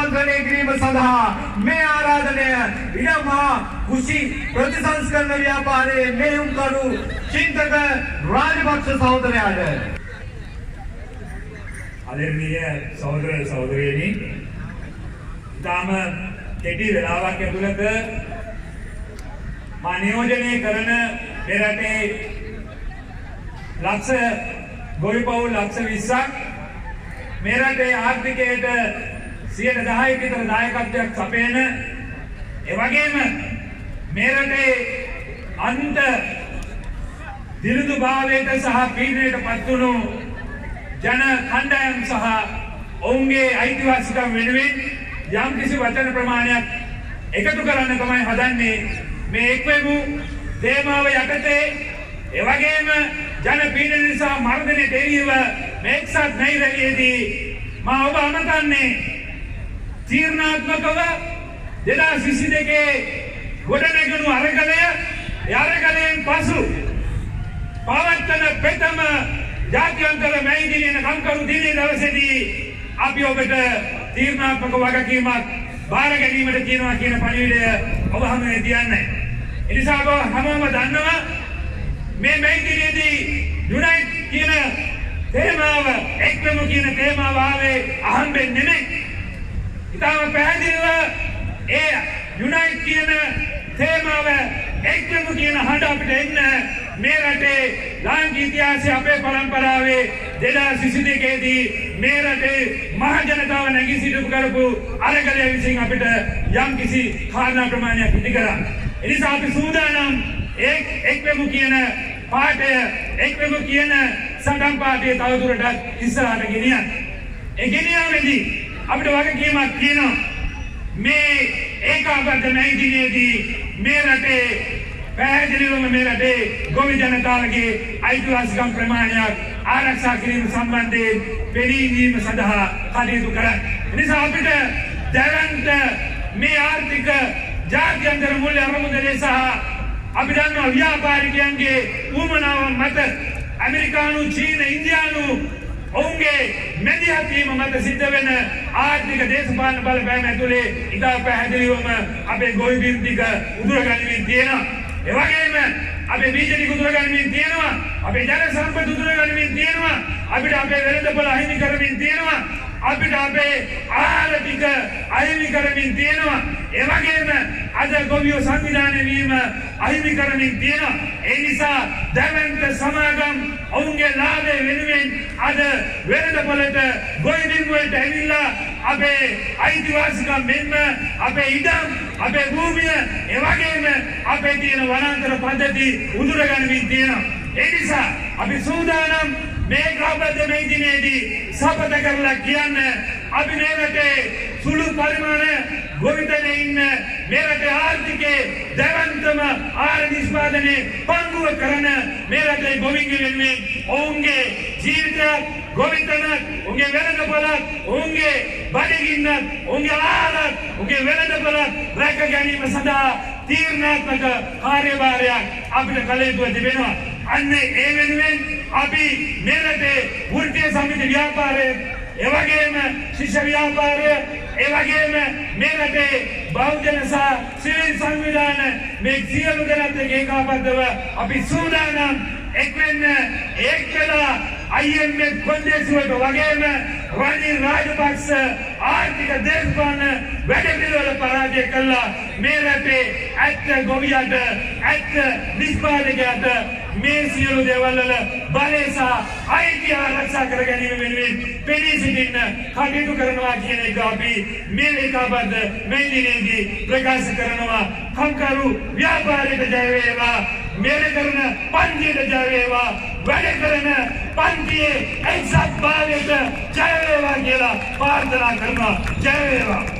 ආන්ත්‍රණය කිරීම සඳහා මේ ආරාධනය ඉඩමා කුසි ප්‍රතිසංස්කරණ ව්‍යාපාරයේ මෙහෙයුම්කරු චින්තක රාජපක්ෂ සහෝදරයාට. ආදරණීය සහෝදර සහෝදරියනි ඊටාම කෙටි වෙලාවක් ඇතුළත මා නියෝජනය කරන මේ රටේ ලක්ෂ ගොවිපවුල් ලක්ෂ 20ක් මේ රටේ ආර්ථිකයට 10% විතර දායකත්වයක් සපයන ඒ වගේම මේ රටේ අන්ත දිරුදු භාවයට සහ පීඩනයට පත්වුණු ජන කණ්ඩායම් සහ ඔවුන්ගේ අයිතිවාසිකම් වෙනුවෙන් යම් කිසි වචන ප්‍රමාණයක් එකතු කරන්න තමයි හදන්නේ. මේ එක්වෙමු තේමාව යටතේ එවගේම ජන පීඩන නිසා මර්ධනයට එරෙහිව මේ එක්සත් නෛරවියේදී මා ඔබ අමතන්නේ. තීරණාත්මකව 2022 ගොඩනැගුණු අරගලය ඒ අරගලයෙන් පසු පවත්තන පෙතම ජාත්‍යන්තර මැයිදිනයන කම්කරු දිනේ දවසේදී අපි ඔබට තීරණාත්මක වගකීමක් බාර ගැනීමට තියෙනවා කියන පණිවිඩය ඔබ හමුවේ තියන්නේ. ඒ නිසා ඔබ හැමෝම දන්නවා මේ මැයිදිනයේදී යුනයිට් කියන තේමාව එක්වමු කියන තේමාව ආවේ අහම්බෙන් නෙමෙයි. ඉතාම පැහැදිලිව ඒ යුනයිට් කියන තේමාව එක්වමු කියන හඬ අපිට එන්න මේ රටේ ලාංකික ඉතිහාසයේ අපේ පරම්පරාවේ 2022 දී මේ රටේ මහ ජනතාව නැගී සිටු කරපු අරගලය විසින් අපිට යම් කිසි කාරණා ප්‍රමාණයක් ඉදි කරා. එනිසා අපි සූදානම් එක් එක්වෙමු කියන පාඨය එක්වෙමු කියන සටන් පාඨය තවදුරටත් ඉස්සරහට ගෙනියන්න. ඒ ගෙනියීමේදී අපිට වගකීමක් තියෙනවා. මේ ඒකාබද්ධ නැයිදිනේදී මේ රටේ පැහැදිලිවම මේ රටේ ගොවි ජනතාවගේ අයිතිවාසිකම් ප්‍රමාණයක් ආරක්ෂා කිරීම සම්බන්ධයෙන් පෙනීවීම සඳහා කටයුතු කරන්න. එනිසා අපිට දැවන්ත මේ ආර්ථික ජාත්‍යන්තර මූල්‍ය අරමුදලේ සහ අපි දන්නවා ව්‍යාපාරිකයන්ගේ ඌමනාව මත ඇමරිකානු චීන ඉන්දියානු ඔවුන්ගේ මැදිහත්වීම මත සිද්ධ වෙන ආර්ථික දේශපාලන බලපෑම ඇතුලේ ඉතා පැහැදිලිවම අපේ ගොවි බින්තික උදුරගනිමින් තියෙනවා. එවගේම අපේ බීජනික උදුරගනිමින් තියෙනවා. අපේ ජන සම්පත් උදුරගනිමින් තියෙනවා. අපිට අපේ වෙළඳපොළ අහිමි කරමින් තියෙනවා. අපිට අපේ ආහාර ටික අහිමි කරමින් තියෙනවා. ඒ වගේම අද ගොවියෝ සංවිධානය වීම අහිමි කරමින් තියෙනවා. ඒ නිසා දැවැන්ත සමාගම් ඔවුන්ගේ ලාභය වෙනුවෙන් අද වෙළඳපොළට ගොවිබිම් වලට ඇවිල්ලා අපේ අයිතිවාසිකම් මෙන්ම අපේ ඉඩම් අපේ භූමිය ඒ වගේම අපේ තියෙන වනාන්තර පද්ධති උදුරගනිමින් තියෙනවා. ඒ නිසා අපි සූදානම් මේ ග්‍රහබද්ධ මේ දිනේදී සපත කරලා කියන්න අපි මේ රටේ සුළු පරිමාණ ගොවිතැනේ ඉන්න මේ රටේ ආර්ථිකයේ දැවන්තම ආහාර නිෂ්පාදනයේ පංගුව කරන මේ රටේ ගොවින්ගේ වෙනුවෙන් ඔවුන්ගේ ජීවිතයක් ගොවිතැනක් උන්ගේ වෙළඳපොළක් උන්ගේ බඩගින්නක් උන්ගේ ආහාරක් උන්ගේ වෙළඳපොළක් රැක ගැනීම සඳහා තීරණාත්මක කාර්යභාරයක් අපිට කළ යුතුව තිබෙනවා. අන්න ඒ වෙනුවෙන් අපි මේ රටේ වෘත්තීය සමිති ව්‍යාපාරය එවැගේම ශිෂ්‍ය ව්‍යාපාරය එවැගේම මේ රටේ බෞද්ධ සහ සිවිල් සංවිධාන මේ සියලු දෙනාත් එක්ක ඒකාබද්ධව අපි සූදානම් එක් වෙන්න එක් වෙලා IMF කොන්දේසිවට වගේම රනිල් රාජපක්ෂ ආර්ථික දේශපාලන වැඩපිළිවෙල පරාජය කළා. මේ රටේ ඇත්ත ගොවියට ඇත්ත නිෂ්පාදකයාට මේ සියලු දේවල් වල බලය සහ අයිතිය ආරක්ෂා කර ගැනීම වෙනුවෙන් පෙනී සිටින්න කටයුතු කරනවා කියන එක අපි මේ ඒකාබද්ධ මේ දිනේදී ප්‍රකාශ කරනවා. කම්කරු ව්‍යාපාරයට ජය වේවා මේල කරන පන්තියට ජය වේවා වැඩ කරන පන්තියේ එක්සත් භාවයට ජය වේවා කියලා ප්‍රාර්ථනා කරනවා. ජය වේවා